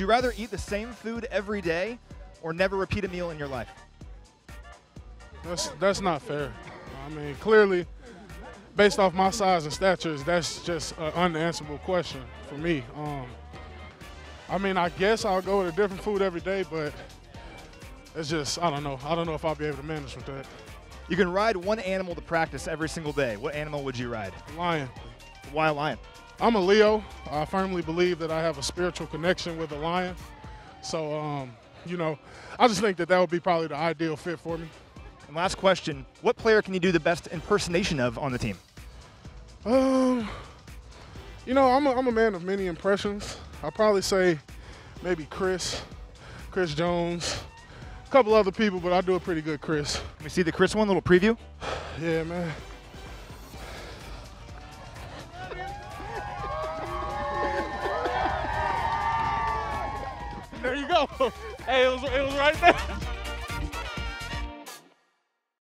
you rather eat the same food every day or never repeat a meal in your life? That's that's not fair. I mean, clearly, based off my size and statures, that's just an unanswerable question for me. Um, I mean, I guess I'll go with a different food every day, but it's just I don't know. I don't know if I'll be able to manage with that. You can ride one animal to practice every single day. What animal would you ride? Lion. Why a lion? I'm a Leo. I firmly believe that I have a spiritual connection with a lion. So, um, you know, I just think that that would be probably the ideal fit for me. And last question: What player can you do the best impersonation of on the team? Um, you know, I'm a, I'm a man of many impressions. I'll probably say maybe Chris, Chris Jones, a couple other people, but I do a pretty good Chris. Can we see the Chris one? Little preview. Yeah, man. There you go. Hey, it was, it was right there.